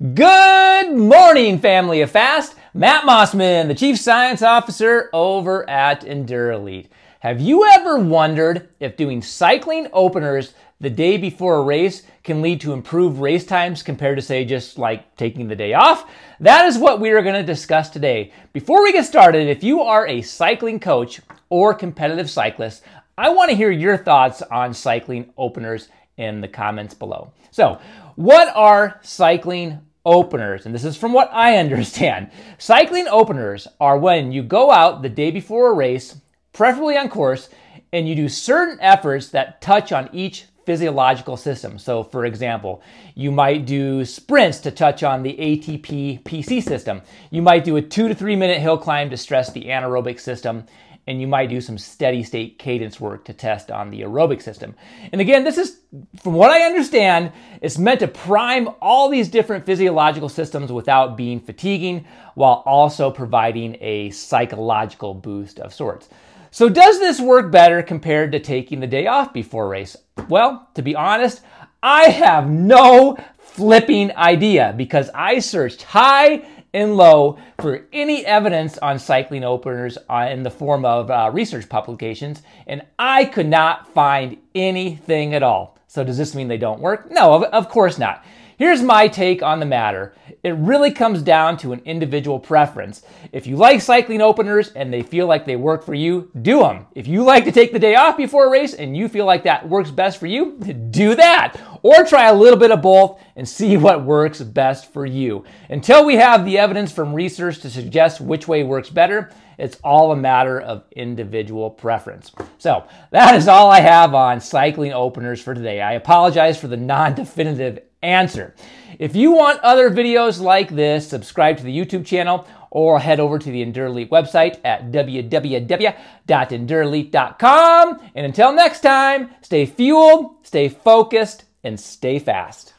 Good morning, family of FAST. Matt Mosman, the Chief Science Officer over at EndurElite. Have you ever wondered if doing cycling openers the day before a race can lead to improved race times compared to, say, just like taking the day off? That is what we are going to discuss today. Before we get started, if you are a cycling coach or competitive cyclist, I want to hear your thoughts on cycling openers in the comments below. So, what are cycling openers, and this is from what I understand. Cycling openers are when you go out the day before a race, preferably on course, and you do certain efforts that touch on each physiological system. So, for example, you might do sprints to touch on the ATP PC system. You might do a two to three minute hill climb to stress the anaerobic system and you might do some steady state cadence work to test on the aerobic system. And again, this is, from what I understand, it's meant to prime all these different physiological systems without being fatiguing while also providing a psychological boost of sorts. So, does this work better compared to taking the day off before race? Well, to be honest, I have no flipping idea because I searched high and low for any evidence on cycling openers uh, in the form of uh, research publications, and I could not find anything at all. So, does this mean they don't work? No, of, of course not. Here's my take on the matter. It really comes down to an individual preference. If you like cycling openers and they feel like they work for you, do them. If you like to take the day off before a race and you feel like that works best for you, do that. Or try a little bit of both and see what works best for you. Until we have the evidence from research to suggest which way works better, it's all a matter of individual preference. So that is all I have on cycling openers for today. I apologize for the non definitive answer. If you want other videos like this, subscribe to the YouTube channel or head over to the EndurElite website at www.endureelite.com. And until next time, stay fueled, stay focused, and stay fast.